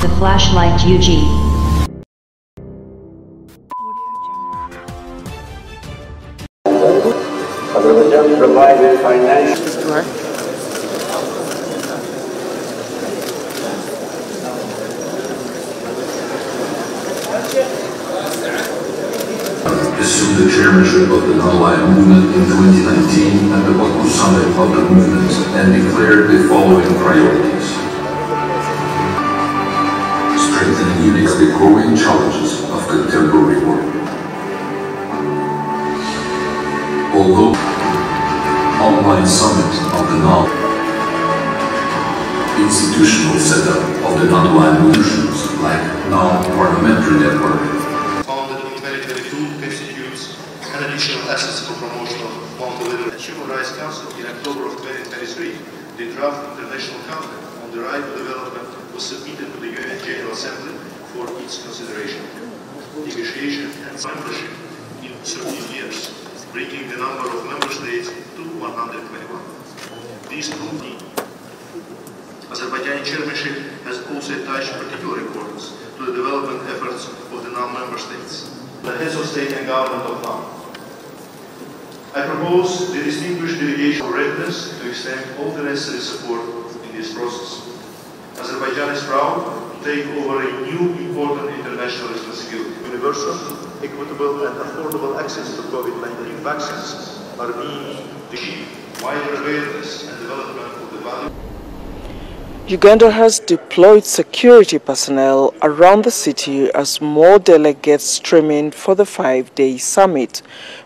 The Flashlight UG. Azerbaijan provided financial assumed the chairmanship of the non-aligned movement in 2019 at the Baku summit of the movement and declared the following priorities. Strengthening the growing challenges of contemporary world. Although online summit of the non institutional setup of the non-aligned movements like NAM Parliamentary Network founded in 2022 constitutes an additional assets for promotion of multilateral. The Human Rights Council in October of 2023, the draft international covenant on the right to development was submitted to the UN General Assembly for its consideration. Negotiation and membership in 13 years, bringing the number of member states to 121. These proved the Azerbaijani chairmanship has also attached particular importance to the development efforts of the non-member states, the heads of state and government of now. I propose the distinguished delegation of readiness to extend all the necessary support in this process. Azerbaijan is proud take over a new important international responsibility. Universal, equitable and affordable access to COVID-19 vaccines are being achieved. Wider awareness and development of the value Uganda has deployed security personnel around the city as more delegates stream in for the five-day summit.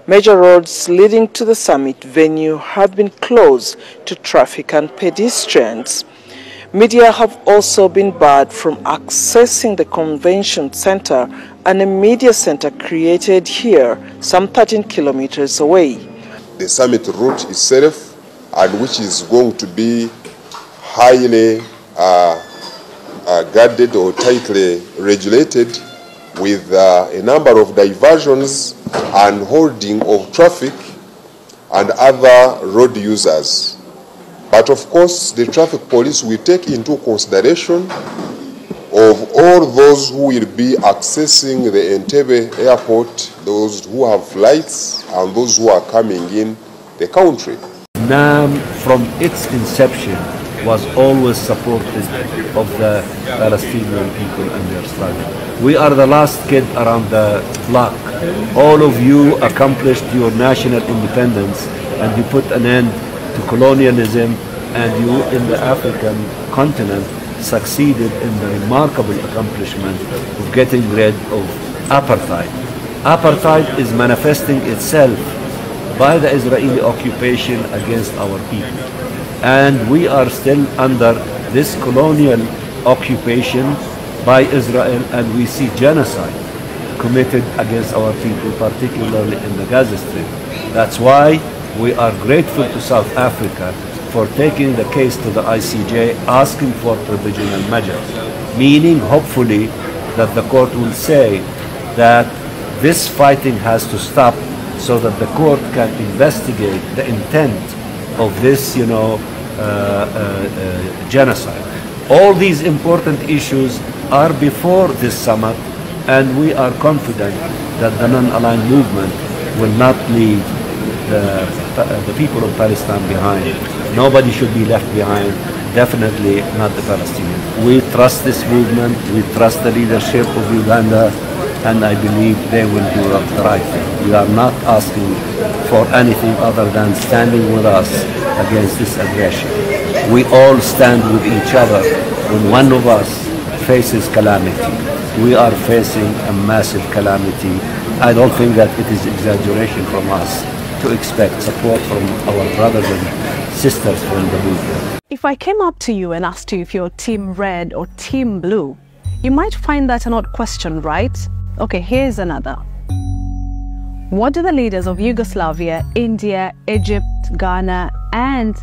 Major roads leading to the summit venue have been closed to traffic and pedestrians. Media have also been barred from accessing the convention center and a media center created here, some 13 kilometers away. the summit route itself and which is going to be highly uh, uh, guarded or tightly regulated with uh, a number of diversions and holding of traffic and other road users. But of course, the traffic police will take into consideration of all those who will be accessing the Entebbe airport, those who have flights and those who are coming in the country. NAM from its inception was always supportive of the Palestinian people and their struggle. We are the last kid around the block. All of you accomplished your national independence and you put an end to colonialism and you in the African continent succeeded in the remarkable accomplishment of getting rid of apartheid. Apartheid is manifesting itself by the Israeli occupation against our people. And we are still under this colonial occupation by Israel and we see genocide committed against our people, particularly in the Gaza Strip. That's why we are grateful to South Africa for taking the case to the ICJ asking for provisional measures, meaning hopefully that the court will say that this fighting has to stop so that the court can investigate the intent of this, you know, uh, uh, uh, genocide. All these important issues are before this summit, and we are confident that the non-aligned movement will not leave the, uh, the people of Palestine behind. Nobody should be left behind, definitely not the Palestinians. We trust this movement, we trust the leadership of Uganda, and I believe they will do the right thing. We are not asking for anything other than standing with us against this aggression. We all stand with each other when one of us faces calamity. We are facing a massive calamity. I don't think that it is exaggeration from us to expect support from our brothers and sisters from the movement. If I came up to you and asked you if you're team red or team blue, you might find that an odd question, right? Okay, here's another. What do the leaders of Yugoslavia, India, Egypt, Ghana, and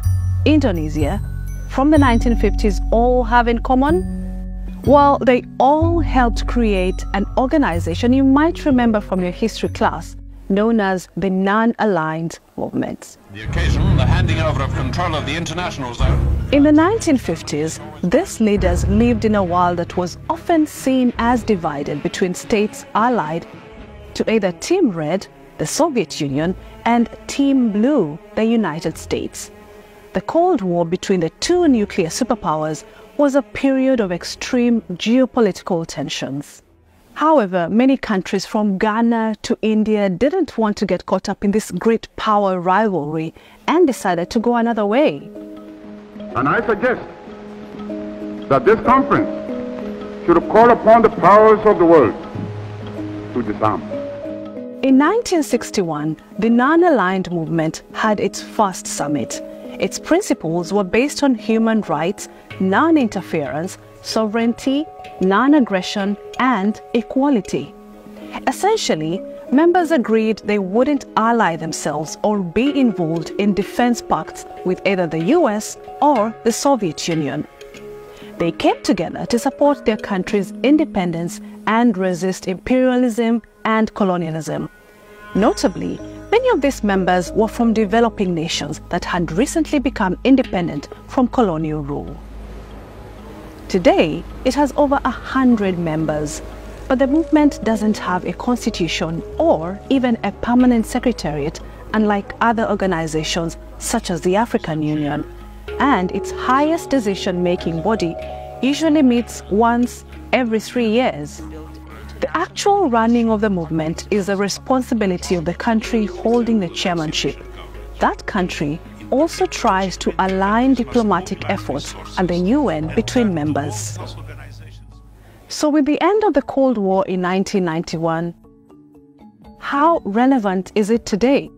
Indonesia from the 1950s all have in common? Well, they all helped create an organization you might remember from your history class, known as the Non-Aligned Movement. The occasion, the handing over of control of the international zone. In the 1950s, these leaders lived in a world that was often seen as divided between states allied to either Team Red, the Soviet Union, and Team Blue, the United States. The Cold War between the two nuclear superpowers was a period of extreme geopolitical tensions. However, many countries from Ghana to India didn't want to get caught up in this great power rivalry and decided to go another way. And I suggest that this conference should call upon the powers of the world to disarm. In 1961, the Non-Aligned Movement had its first summit. Its principles were based on human rights, non-interference, sovereignty, non-aggression, and equality. Essentially, members agreed they wouldn't ally themselves or be involved in defense pacts with either the US or the Soviet Union. They came together to support their country's independence and resist imperialism and colonialism. Notably, many of these members were from developing nations that had recently become independent from colonial rule. Today, it has over a hundred members, but the movement doesn't have a constitution or even a permanent secretariat, unlike other organizations such as the African Union. And its highest decision-making body usually meets once every three years. The actual running of the movement is the responsibility of the country holding the chairmanship. That country also tries to align diplomatic efforts and the UN between members. So with the end of the Cold War in 1991, how relevant is it today?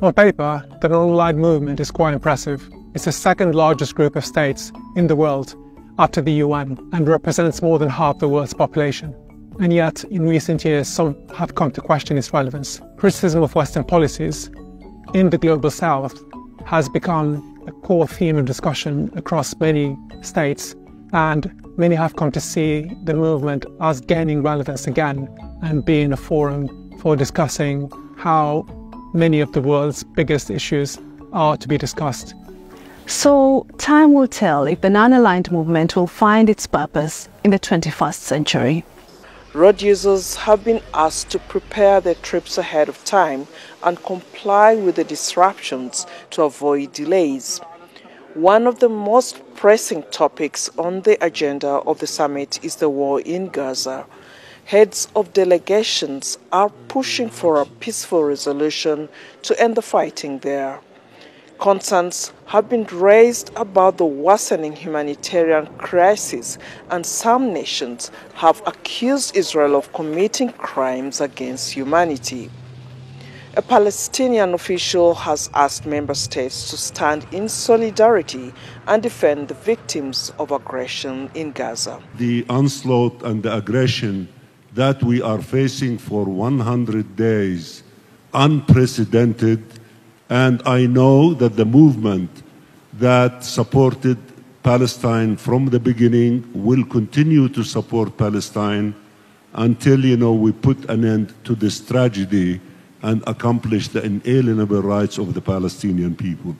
On paper, the non-aligned movement is quite impressive. It's the second largest group of states in the world after the UN and represents more than half the world's population. And yet, in recent years, some have come to question its relevance. Criticism of Western policies in the Global South has become a core theme of discussion across many states, and many have come to see the movement as gaining relevance again and being a forum for discussing how many of the world's biggest issues are to be discussed. So, time will tell if the non aligned movement will find its purpose in the 21st century. Road users have been asked to prepare their trips ahead of time and comply with the disruptions to avoid delays. One of the most pressing topics on the agenda of the summit is the war in Gaza. Heads of delegations are pushing for a peaceful resolution to end the fighting there. Concerns have been raised about the worsening humanitarian crisis, and some nations have accused Israel of committing crimes against humanity. A Palestinian official has asked member states to stand in solidarity and defend the victims of aggression in Gaza. The onslaught and the aggression that we are facing for 100 days, unprecedented and I know that the movement that supported Palestine from the beginning will continue to support Palestine until, you know, we put an end to this tragedy and accomplish the inalienable rights of the Palestinian people.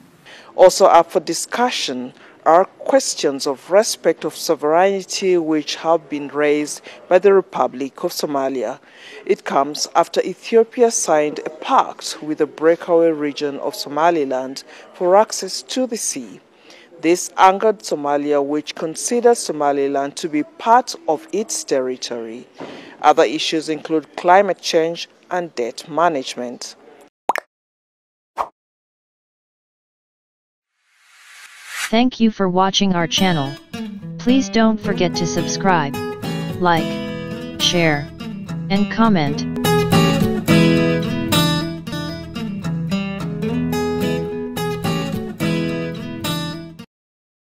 Also up for discussion are questions of respect of sovereignty which have been raised by the Republic of Somalia. It comes after Ethiopia signed a pact with the breakaway region of Somaliland for access to the sea. This angered Somalia, which considers Somaliland to be part of its territory. Other issues include climate change and debt management. Thank you for watching our channel. Please don't forget to subscribe, like, share, and comment.